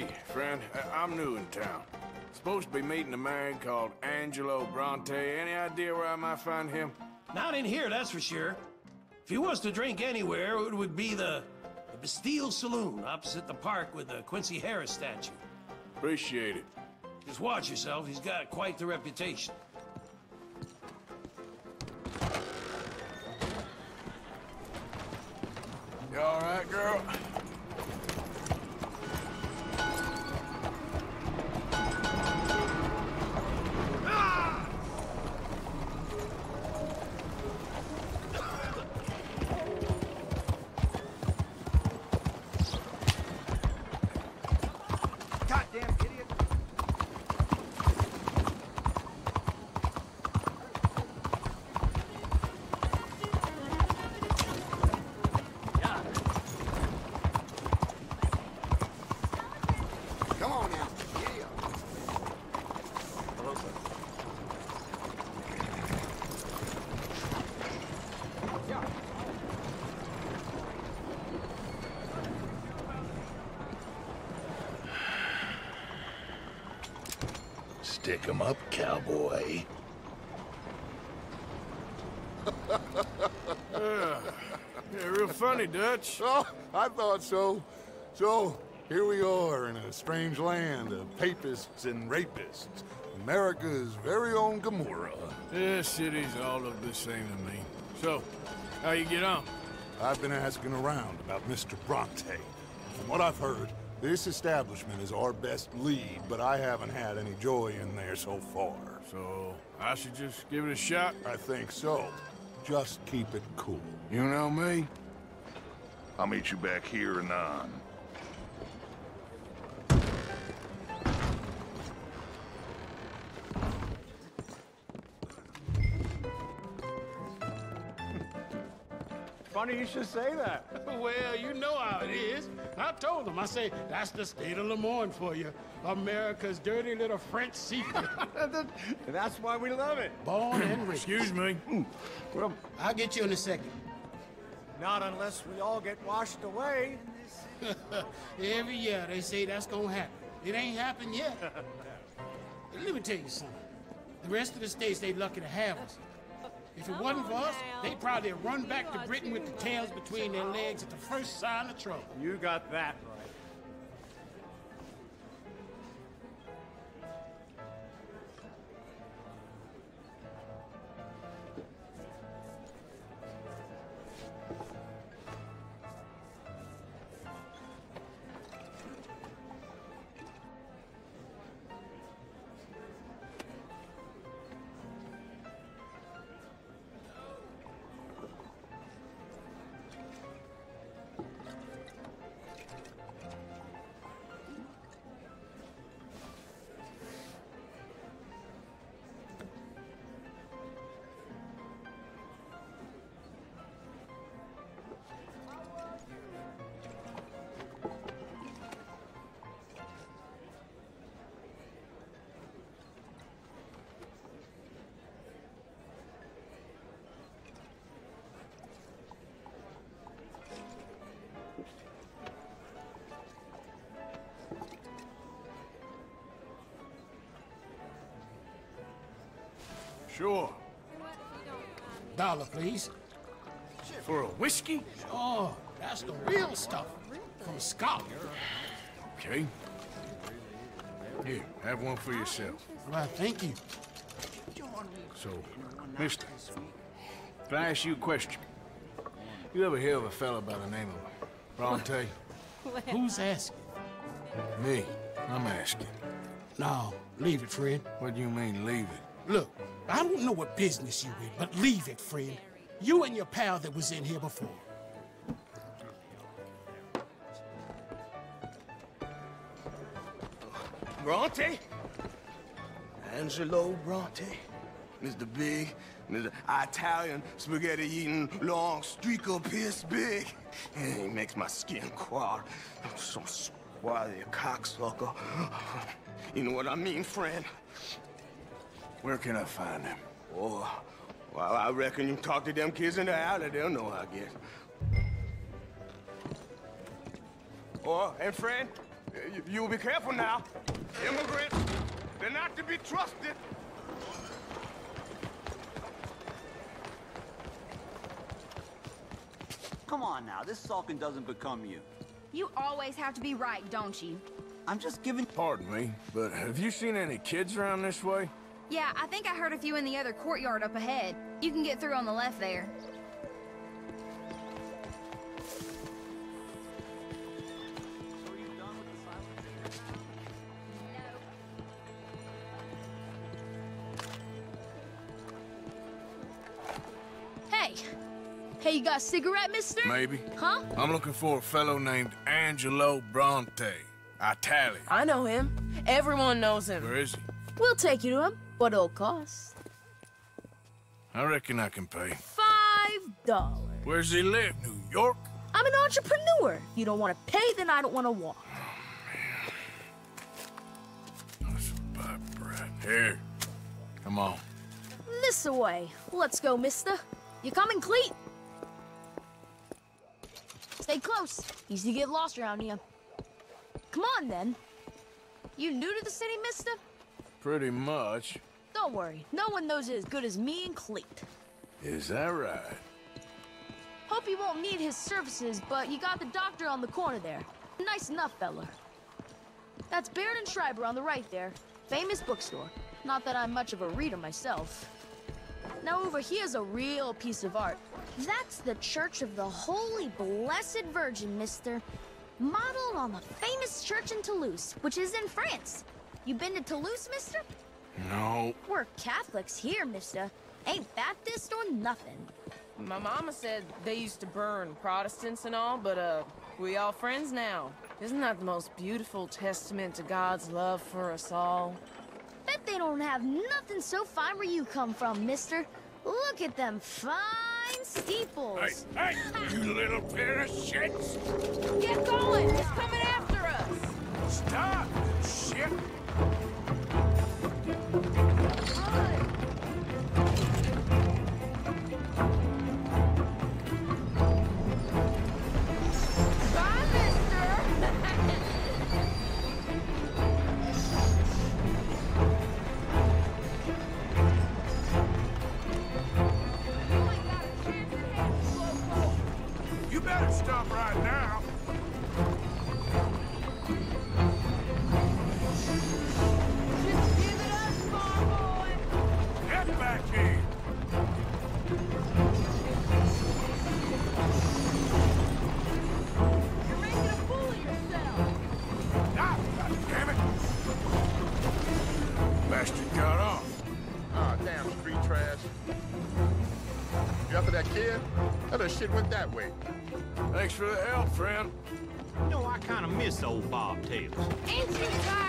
Hey, friend, I'm new in town. Supposed to be meeting a man called Angelo Bronte. Any idea where I might find him? Not in here, that's for sure. If he wants to drink anywhere, it would be the, the Bastille Saloon opposite the park with the Quincy Harris statue. Appreciate it. Just watch yourself, he's got quite the reputation. You all right, girl? Dutch. Oh, I thought so. So, here we are in a strange land of papists and rapists. America's very own Gomorrah. This city's all of the same to me. So, how you get on? I've been asking around about Mr. Bronte. From what I've heard, this establishment is our best lead, but I haven't had any joy in there so far. So, I should just give it a shot? I think so. Just keep it cool. You know me? I'll meet you back here anon. Funny you should say that. Well, you know how it is. I told them. I say, that's the state of Lemoyne for you. America's dirty little French secret. That's why we love it. Born and raised. Excuse me. Hmm. Well, I'll get you in a second. Not unless we all get washed away. Every year they say that's gonna happen. It ain't happened yet. Let me tell you something. The rest of the states, they lucky to have us. If it wasn't for us, they'd probably run back to Britain with the tails between their legs at the first sign of trouble. You got that Sure. Dollar, please. For a whiskey? Oh, that's the real stuff. From Scotland. Okay. Here, have one for yourself. Well, thank you. So, mister, can I ask you a question? You ever hear of a fella by the name of Bronte? Who's asking? Me. I'm asking. No, leave it, friend. What do you mean, leave it? Look, I don't know what business you in, but leave it, friend. You and your pal that was in here before. Bronte? Angelo Bronte? Mr. Big, Mr. Italian spaghetti eating long streaker piss big. He makes my skin crawl. I'm so squally a cocksucker. You know what I mean, friend? Where can I find him? Oh, well, I reckon you talk to them kids in the alley, they'll know, I guess. Oh, and friend, You, you'll be careful now. Immigrants, they're not to be trusted. Come on now, this sulking doesn't become you. You always have to be right, don't you? I'm just giving... Pardon me, but have you seen any kids around this way? Yeah, I think I heard a few in the other courtyard up ahead. You can get through on the left there. Hey! Hey, you got a cigarette, mister? Maybe. Huh? I'm looking for a fellow named Angelo Bronte. Italian. I know him. Everyone knows him. Where is he? We'll take you to him, but it'll cost I reckon I can pay. five dollars. Where's he live? New York? I'm an entrepreneur. You don't want to pay, then I don't want to walk. That's a bad brat. Here. Come on. This away. Let's go, mister. You coming, Cleet? Stay close. Easy to get lost around here. Come on, then. You new to the city, mister? Pretty much. Don't worry. No one knows it as good as me and Cleet. Is that right? Hope you won't need his services, but you got the doctor on the corner there. Nice enough, fella. That's Baird and Schreiber on the right there. Famous bookstore. Not that I'm much of a reader myself. Now over here's a real piece of art. That's the Church of the Holy Blessed Virgin, mister. Modeled on the famous church in Toulouse, which is in France. You been to Toulouse, mister? No. We're Catholics here, mister. Ain't Baptist or nothing. My mama said they used to burn Protestants and all, but, uh, we all friends now. Isn't that the most beautiful testament to God's love for us all? Bet they don't have nothing so fine where you come from, mister. Look at them fine steeples. Hey, hey, you little pair of shits! Get going! He's coming after us! Stop! Shit! Bye, that way. Thanks for the help, friend. You know, I kind of miss old Bob Tails. Ain't you tired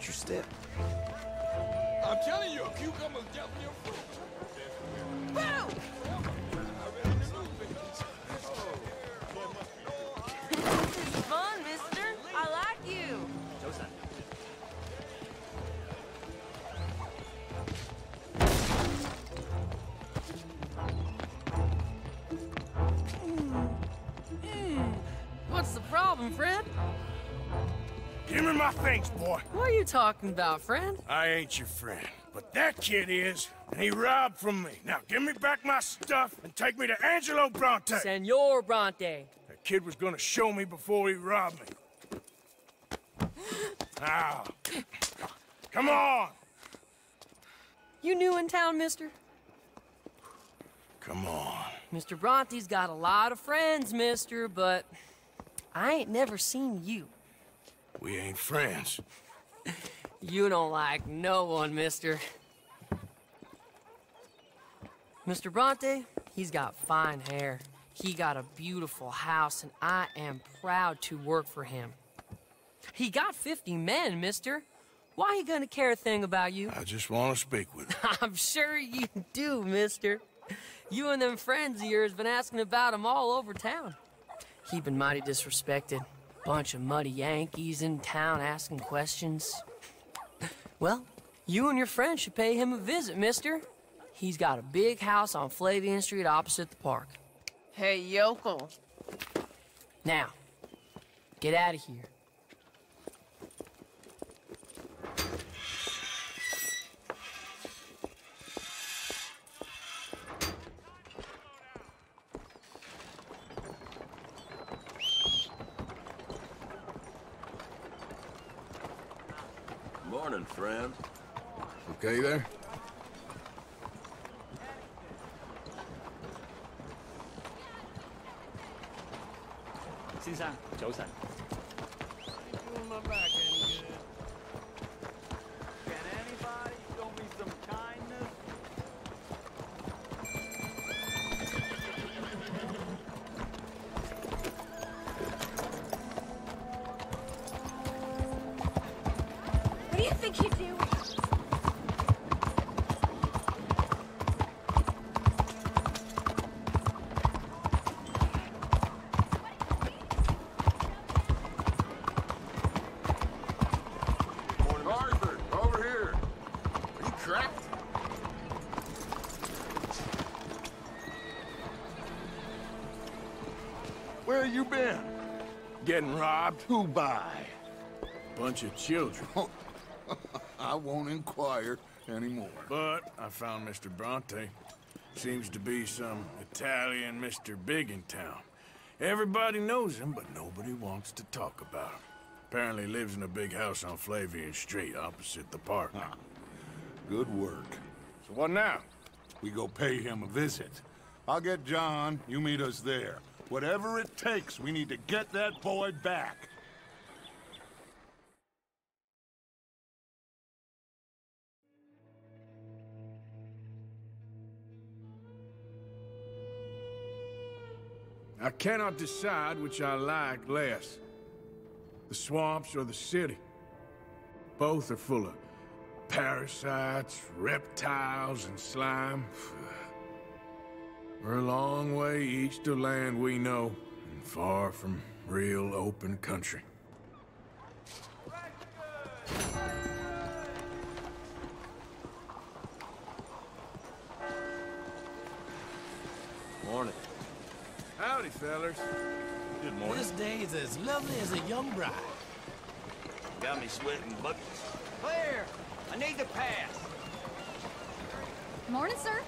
Watch your step. I'm telling you, a cucumber's definitely a fruit. Boo! Talking about, friend? I ain't your friend, but that kid is, and he robbed from me. Now give me back my stuff and take me to Angelo Bronte. Senor Bronte. That kid was gonna show me before he robbed me. Now, come on. You new in town, mister? Come on. Mr. Bronte's got a lot of friends, mister, but I ain't never seen you. We ain't friends. You don't like no one, mister. Mr. Bronte, he's got fine hair. He got a beautiful house, and I am proud to work for him. He got 50 men, mister. Why he gonna care a thing about you? I just want to speak with him. I'm sure you do, mister. You and them friends of yours been asking about him all over town. He been mighty disrespected. Bunch of muddy Yankees in town asking questions. Well, you and your friend should pay him a visit, mister. He's got a big house on Flavian Street opposite the park. Hey, yokel. Now, get out of here. Getting robbed? Who by? Bunch of children. I won't inquire anymore. But I found Mr. Bronte. Seems to be some Italian Mr. Big in town. Everybody knows him, but nobody wants to talk about him. Apparently lives in a big house on Flavian Street, opposite the park. Good work. So what now? We go pay him a visit. I'll get John, you meet us there. Whatever it takes, we need to get that boy back. I cannot decide which I like less. The swamps or the city. Both are full of parasites, reptiles, and slime. We're a long way east of land we know, and far from real open country. Morning. Howdy, fellers. Good morning. This day is as lovely as a young bride. Got me sweating buckets. Clear! I need to pass. Morning, sir.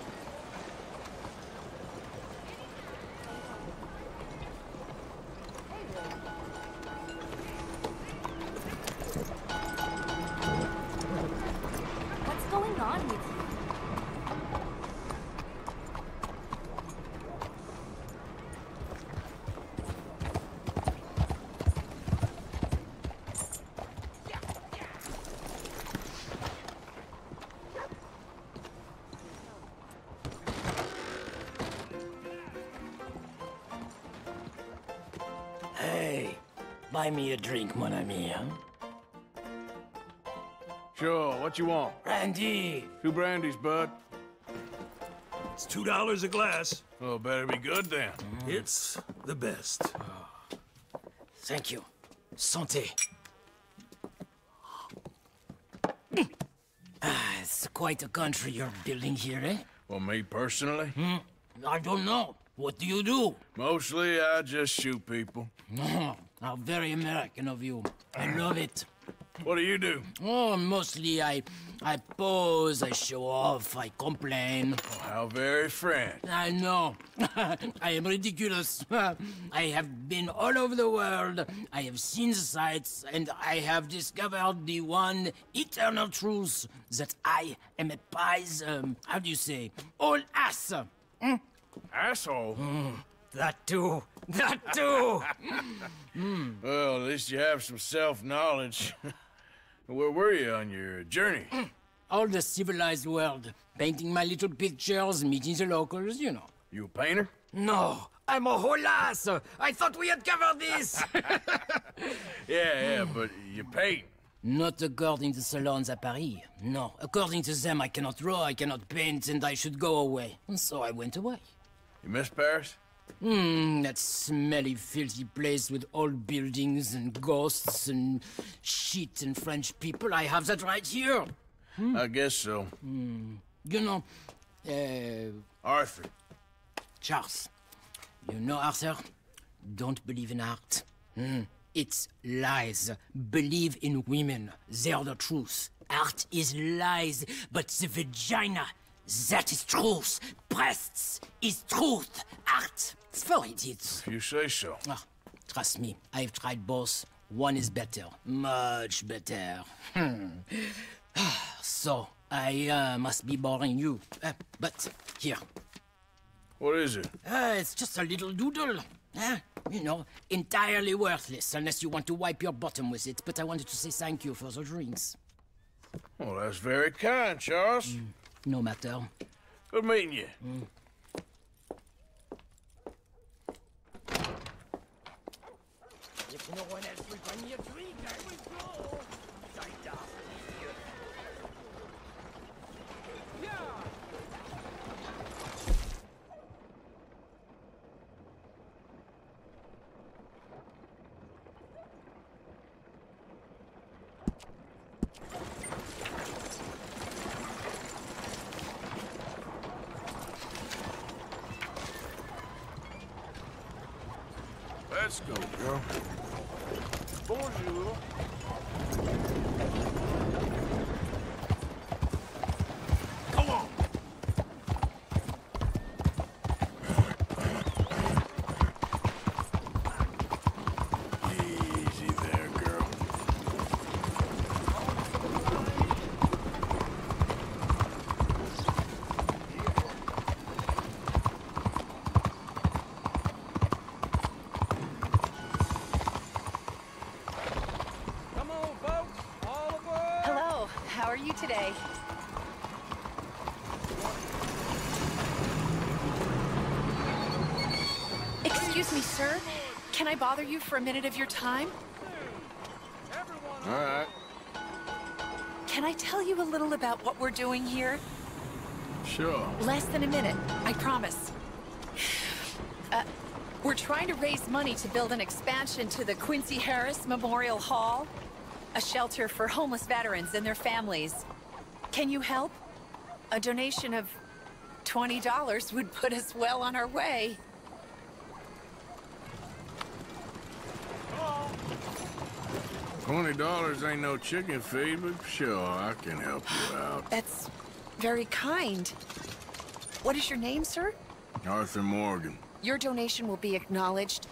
Buy me a drink, mon ami, huh? Sure, what you want? Brandy. Two brandies, bud. It's two dollars a glass. Oh, better be good then. It's the best. Thank you. Santé. Ah, it's quite a country you're building here, eh? Well, me personally? Hmm? I don't know. What do you do? Mostly, I just shoot people. Oh, how very American of you. I love it. What do you do? Oh, mostly I, I pose, I show off, I complain. How very French. I know. I am ridiculous. I have been all over the world. I have seen the sights, and I have discovered the one eternal truth that I am a pies. Um, how do you say? All ass. Hmm? Asshole? that too. That too. Well, at least you have some self-knowledge. Where were you on your journey? All the civilized world. Painting my little pictures, meeting the locals, you know. You a painter? No, I'm a whole ass. I thought we had covered this. Yeah, yeah, but you paint. Not according to the salons at Paris. No, according to them, I cannot draw, I cannot paint, and I should go away. And so I went away. You miss Paris? Hmm, that smelly, filthy place with old buildings and ghosts and shit and French people. I have that right here. I guess so. Hmm. You know, uh, Arthur. Charles. You know, Arthur? Don't believe in art. Hmm. It's lies. Believe in women. They're the truth. Art is lies, but the vagina, that is truth. Breasts is truth. Art, idiots. If you say so. Ah, trust me, I've tried both. One is better. Much better. Hmm. so, I uh, must be boring you. Uh, but, here. What is it? Uh, it's just a little doodle. Huh? You know, entirely worthless unless you want to wipe your bottom with it. But I wanted to say thank you for the drinks. Well, that's very kind, Charles. No matter. Good meeting you. If no one else will buy me a drink, I will go. Let's go, girl. Bonjour. Can I bother you for a minute of your time? All right. Can I tell you a little about what we're doing here? Sure. Less than a minute, I promise. Uh, we're trying to raise money to build an expansion to the Quincy Harris Memorial Hall, a shelter for homeless veterans and their families. Can you help? A donation of $20 would put us well on our way. Twenty dollars ain't no chicken feed, but sure, I can help you out. That's very kind. What is your name, sir? Arthur Morgan. Your donation will be acknowledged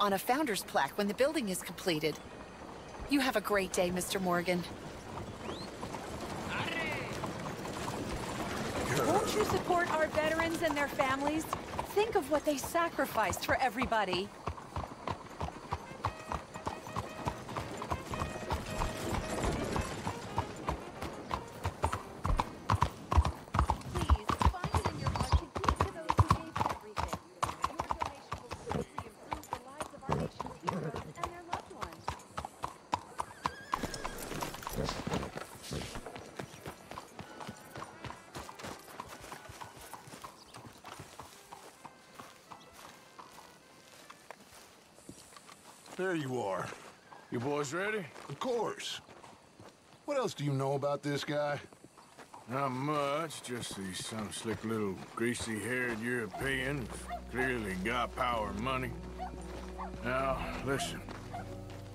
on a founder's plaque when the building is completed. You have a great day, Mr. Morgan. Won't you support our veterans and their families? Think of what they sacrificed for everybody. There you are. You boys ready? Of course. What else do you know about this guy? Not much, just he's some slick little greasy-haired European clearly got power and money. Now, listen.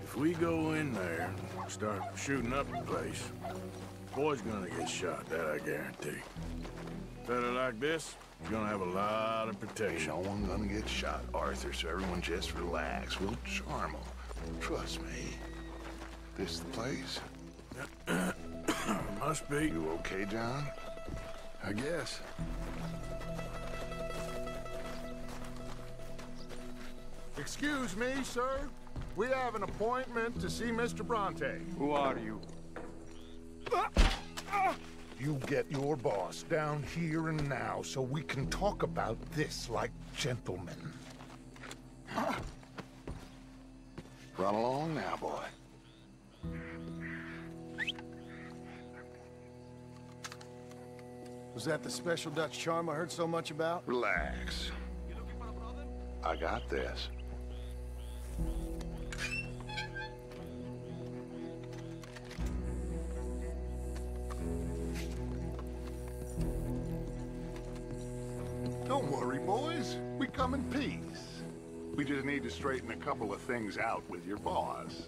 If we go in there and start shooting up the place, the boy's gonna get shot, that I guarantee. Fella like this, he's gonna have a lot of protection. No one gonna get shot, Arthur, so everyone just relax. We'll charm 'em. Trust me. This the place? Must be. You okay, John? I guess. Excuse me, sir. We have an appointment to see Mr. Bronte. Who are you? You get your boss down here and now so we can talk about this like gentlemen. Run along now, boy. Was that the special Dutch charm I heard so much about? Relax. I got this. Don't worry, boys. We come in peace. We just need to straighten a couple of things out with your boss.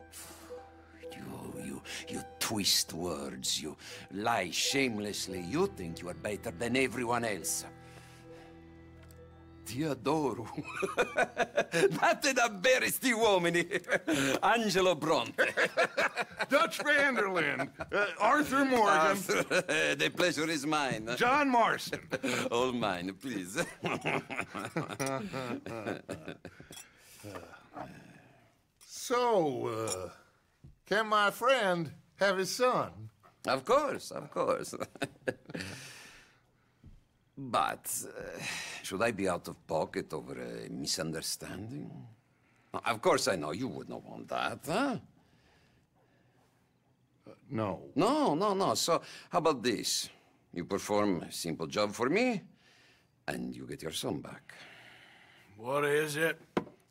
You, twist words, you lie shamelessly. You think you are better than everyone else. Ti adoro. Date davvero sti uomini. Angelo Bronte. Dutch Van der Linde. Uh, Arthur Morgan. Arthur, the pleasure is mine. John Marston. All mine, please. so, uh, can my friend have his son? Of course, of course. but uh, should I be out of pocket over a misunderstanding? Of course, I know you would not want that, huh? no. No, no, no. So, how about this? You perform a simple job for me, and you get your son back. What is it?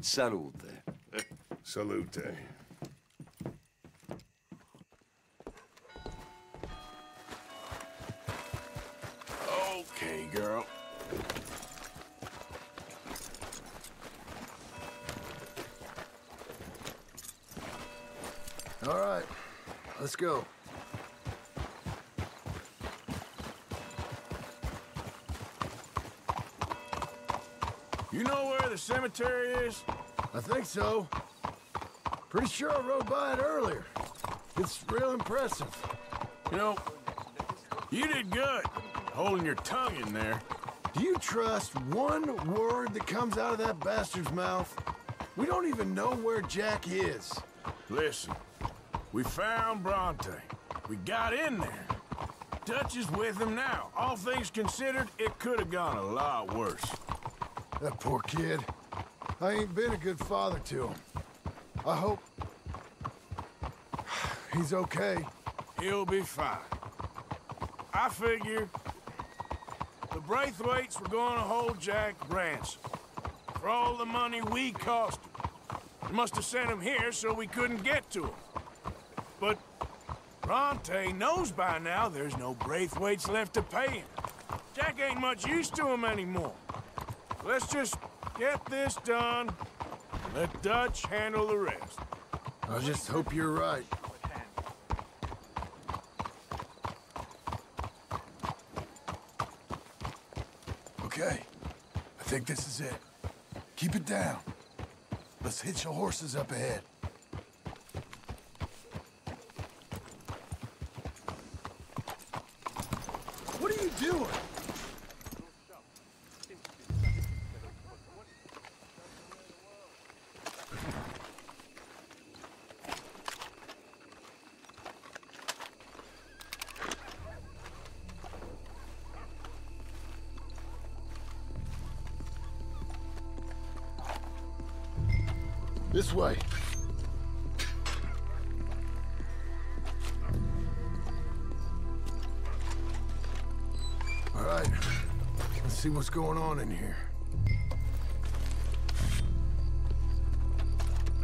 Salute. Salute. Okay, girl. All right, let's go. You know where the cemetery is? I think so. Pretty sure I rode by it earlier. It's real impressive. You know, you did good holding your tongue in there. Do you trust one word that comes out of that bastard's mouth? We don't even know where Jack is. Listen, We found Bronte. We got in there. Dutch is with him now. All things considered, it could have gone a lot worse. That poor kid. I ain't been a good father to him. I hope... He's okay. He'll be fine. I figure the Braithwaites were going to hold Jack ransom for all the money we cost him. They must have sent him here so we couldn't get to him. But Bronte knows by now there's no Braithwaites left to pay him. Jack ain't much use to him anymore. Let's just get this done. Let Dutch handle the rest. I just hope you're right. Okay. I think this is it. Keep it down. Let's hitch your horses up ahead. This way. All right. Let's see what's going on in here.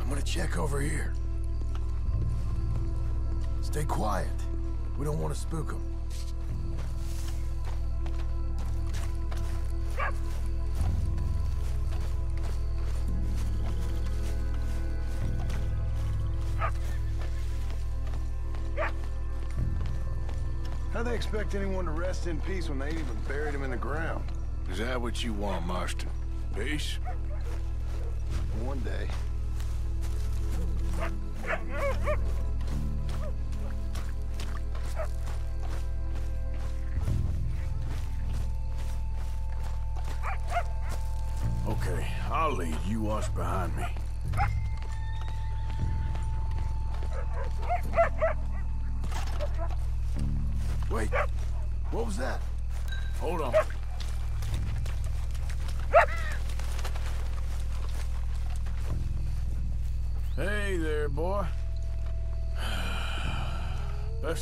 I'm gonna check over here. Stay quiet. We don't want to spook them. Expect anyone to rest in peace when they ain't even buried him in the ground? Is that what you want, Marston? Peace? One day. Okay, I'll lead. You watch behind me.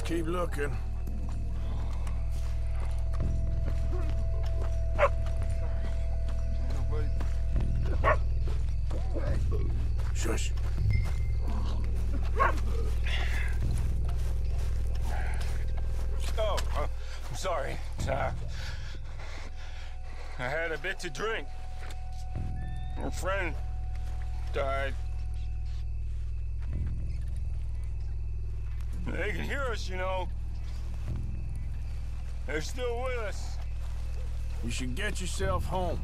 Let's keep looking. Shush. Oh, I'm sorry. Uh, I had a bit to drink. A friend died. They can hear us, you know. They're still with us. You should get yourself home.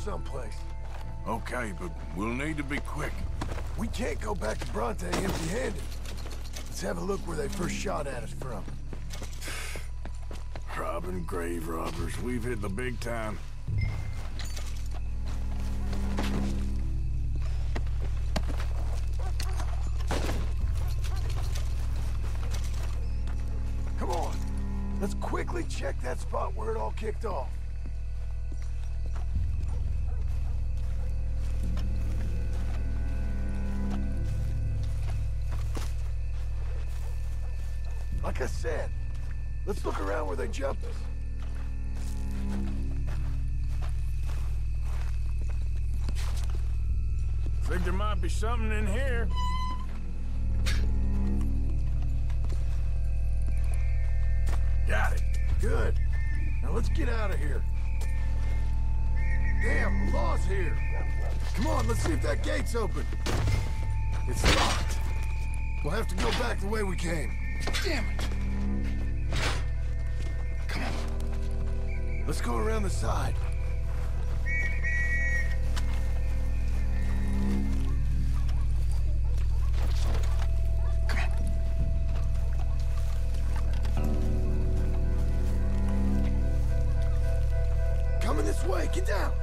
Someplace. Okay, but we'll need to be quick. We can't go back to Bronte empty-handed. Let's have a look where they first shot at us from. Robbing grave robbers. We've hit the big time. Come on. Let's quickly check that spot where it all kicked off. Like I said, let's look around where they jumped us. Think there might be something in here. Got it. Good. Now let's get out of here. Damn, law's here. Come on, let's see if that gate's open. It's locked. We'll have to go back the way we came. Damn it. Come on. Let's go around the side. Come. Coming this way, get down!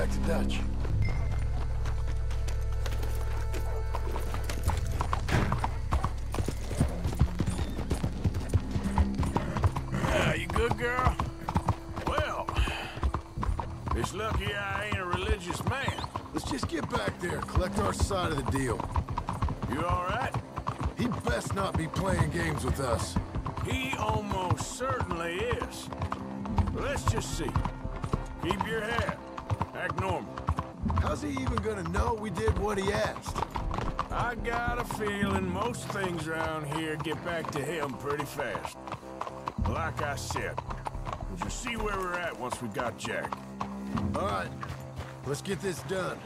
Back to Dutch. Yeah, you good, girl? Well, it's lucky I ain't a religious man. Let's just get back there, collect our side of the deal. You all right? He best not be playing games with us. He almost certainly is. Let's just see. Keep your head. Act normal. How's he even gonna know we did what he asked? I got a feeling most things around here get back to him pretty fast. Like I said, we'll just see where we're at once we got Jack. All right, let's get this done.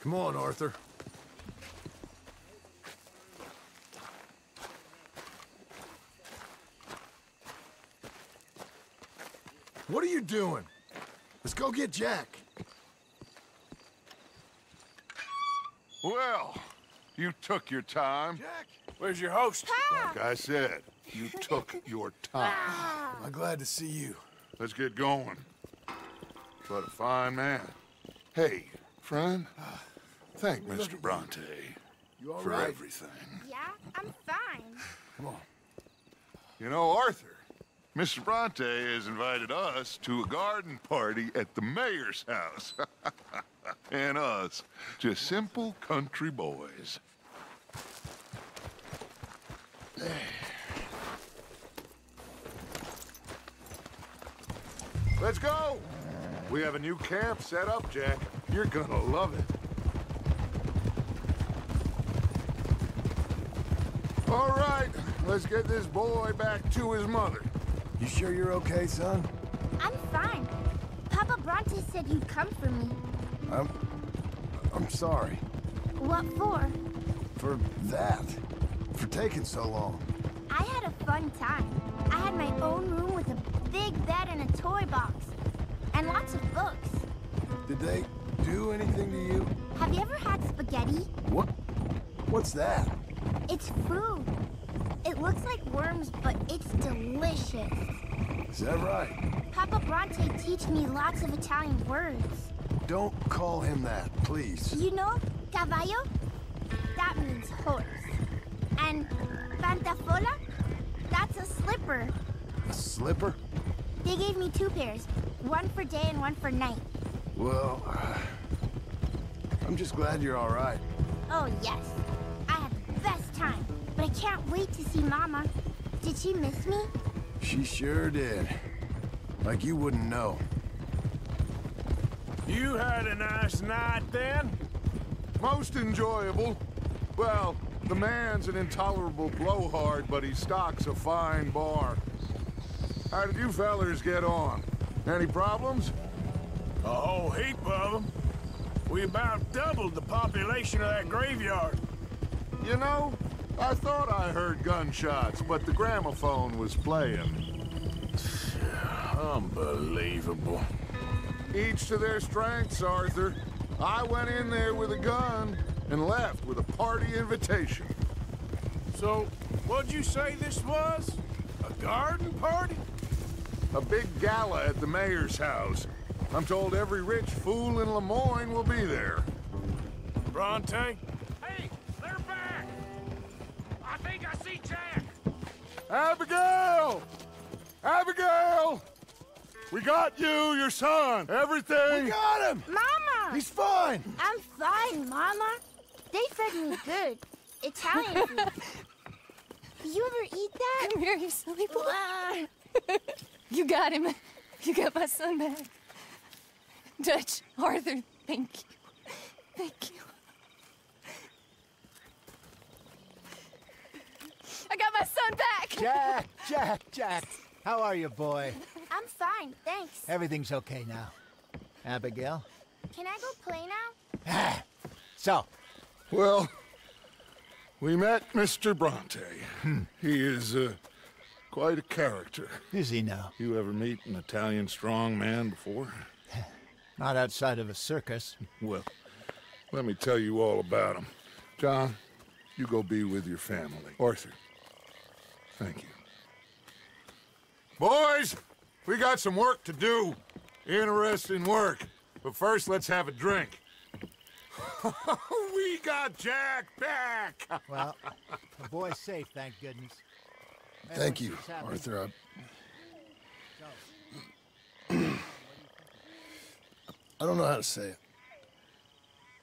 Come on, Arthur. What are you doing? Let's go get Jack. Well, you took your time. Jack, where's your host? Like I said, you took your time. I'm glad to see you. Let's get going. What a fine man. Hey, friend, thank Mr. Bronte You all for right? everything. Yeah, I'm fine. Come on. You know, Arthur, Mr. Bronte has invited us to a garden party at the mayor's house. and us, just simple country boys. Let's go! We have a new camp set up, Jack. You're gonna love it. All right, let's get this boy back to his mother. You sure you're okay, son? I'm fine. Papa Bronte said you'd come for me. I'm... I'm sorry. What for? For that. For taking so long. I had a fun time. I had my own room with a big bed and a toy box. And lots of books. Did they do anything to you? Have you ever had spaghetti? What? What's that? It's food. Looks like worms, but it's delicious. Is that right? Papa Bronte teach me lots of Italian words. Don't call him that, please. You know, cavallo? That means horse. And pantofola? That's a slipper. A slipper? They gave me two pairs, one for day and one for night. Well, I'm just glad you're all right. Oh, yes. Can't wait to see Mama. Did she miss me? She sure did. Like you wouldn't know. You had a nice night then? Most enjoyable. Well, the man's an intolerable blowhard, but he stocks a fine bar. How did you fellers get on? Any problems? A whole heap of them. We about doubled the population of that graveyard. You know, I thought I heard gunshots, but the gramophone was playing. Unbelievable. Each to their strengths, Arthur. I went in there with a gun and left with a party invitation. So, what'd you say this was? A garden party? A big gala at the mayor's house. I'm told every rich fool in Lemoyne will be there. Bronte? Abigail! Abigail! We got you, your son, everything! We got him! Mama! He's fine! I'm fine, Mama. They fed me good. Italian food. Did you ever eat that? Come here, you silly boy. you got him. You got my son back. Dutch, Arthur, thank you. Thank you. I got my son back! Jack, Jack, Jack. How are you, boy? I'm fine, thanks. Everything's okay now. Abigail? Can I go play now? So, Well, we met Mr. Bronte. He is uh, quite a character. is he now? You ever meet an Italian strong man before? Not outside of a circus. Well, let me tell you all about him. John, you go be with your family. Arthur, thank you. Boys, we got some work to do. Interesting work. But first, let's have a drink. we got Jack back! Well, the boy's safe, thank goodness. Thank you, Everyone keeps happy. Arthur. I... I don't know how to say it.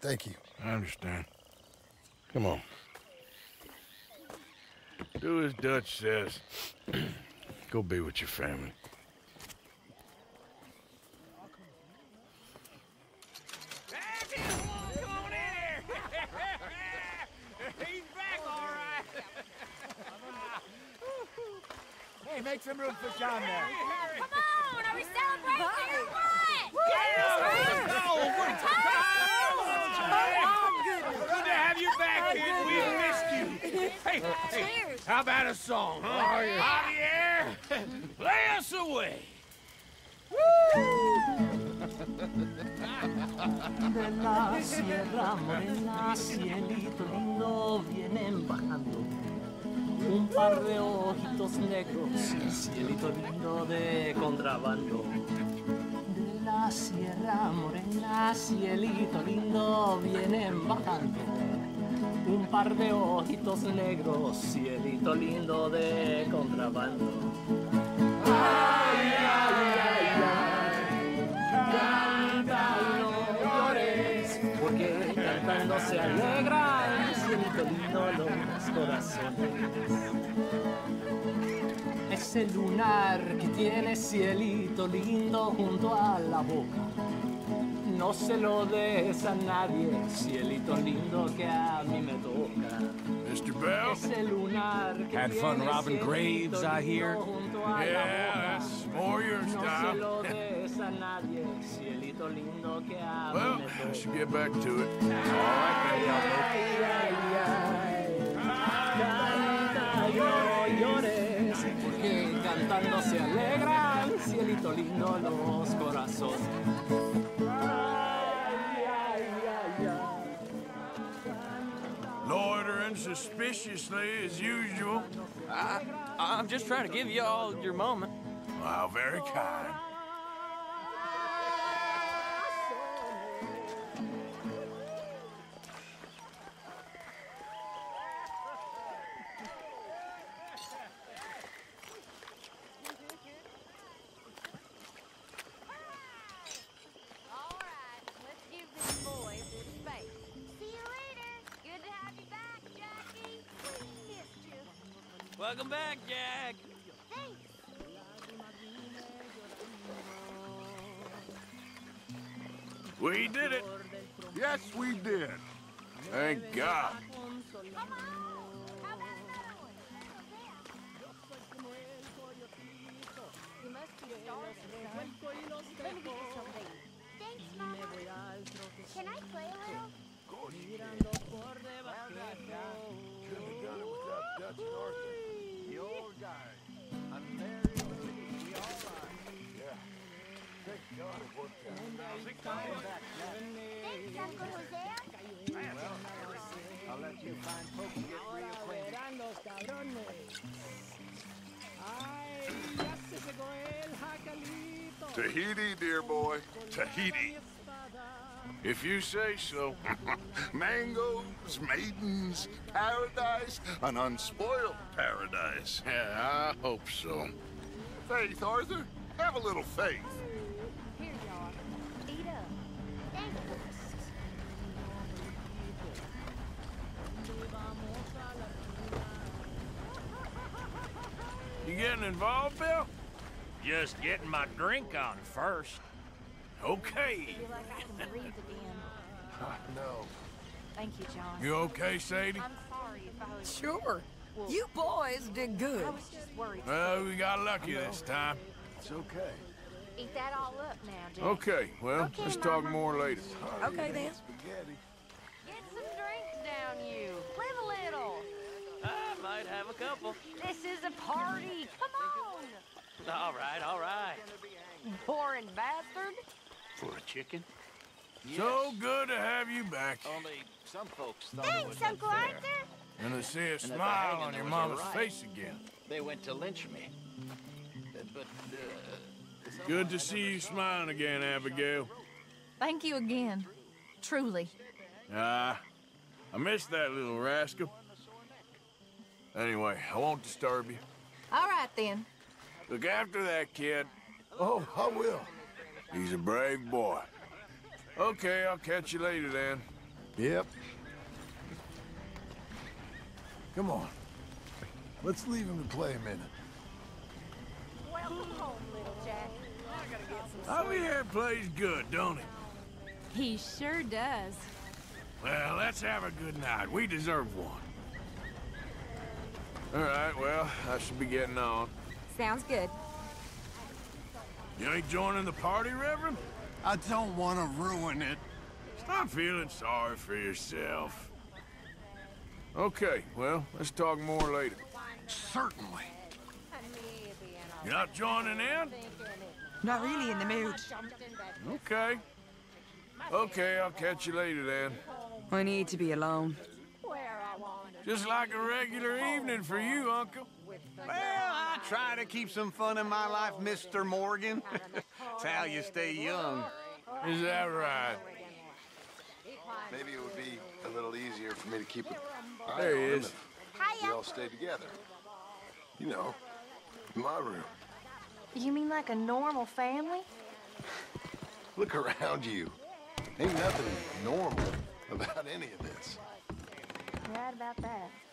Thank you. I understand. Come on. Do as Dutch says. Go be with your family. Come on in here! He's back, all right! Hey, make some room for John there. Come on, are we celebrating or what? Good to have you back, kid. We missed you. Hey, hey, how about a song, huh? Javier, play us away. De la sierra morena, cielito lindo, vienen bajando. Un par de ojitos negros, cielito lindo de contrabando. Sierra morena, cielito lindo, vienen bajando. Un par de ojitos negros, cielito lindo de contrabando. Ay, ay, ay, ay. No llores, porque cantando se alegra el cielito lindo los corazones. Ese lunar que tiene cielito lindo junto a la boca. No se lo des a nadie, cielito lindo que a mí me toca. Mr. Bell? Ese lunar que Had fun robbing graves, I hear. Yeah, that's No se style. nadie, lindo que a mí Well, I should get back to it. Ay, ay, ay. Canta y no llores, porque cantando se alegran, cielito lindo, los corazones. Loitering suspiciously as usual. I, I'm just trying to give you all your moment. Wow, very kind. Welcome back, Jack. Thanks. We did it. Yes, we did. Thank God. I'll let you find. Tahiti, dear boy. Tahiti. If you say so. Mangoes, maidens, paradise, an unspoiled paradise. Yeah, I hope so. Faith, Arthur. Have a little faith. Getting involved, Bill? Just getting my drink on first. Okay. feel like I can breathe again. No. Thank you, John. You okay, Sadie? I'm sorry if I was... Sure. You boys did good. I was just worried. Well, we got lucky this time. It's okay. Eat that all up now, Jack. Okay, well, Okay, let's talk more later. Okay, then. Spaghetti. Get some drinks down, you. Live a little. I might have a couple. This is a party. Come on. All right, all right. Boring bastard. For a chicken? So good to have you back. Only some folks thought it Thanks, was Uncle unfair. Arthur. And to see a And smile on your mama's alright. face again. They went to lynch me. Uh, But, uh... Good to see you smiling again, Abigail. Thank you again. Truly. Ah, I missed that little rascal. Anyway, I won't disturb you. All right, then. Look after that kid. Oh, I will. He's a brave boy. Okay, I'll catch you later then. Yep. Come on. Let's leave him to play a minute. Welcome home, little Jack. I gotta get some Javier plays good, don't he? He sure does. Well, let's have a good night. We deserve one. All right, well, I should be getting on. Sounds good. You ain't joining the party, Reverend? I don't want to ruin it. Stop feeling sorry for yourself. Okay, well, let's talk more later. Certainly. You're not joining in? Not really in the mood. Okay. Okay, I'll catch you later then. I need to be alone. Just like a regular evening for you, Uncle. Well, I try to keep some fun in my life, Mr. Morgan. It's how you stay young. Is that right? Maybe it would be a little easier for me to keep it. There he is. we all stay together. You know, in my room. You mean like a normal family? Look around you. Ain't nothing normal about any of this. Right about that.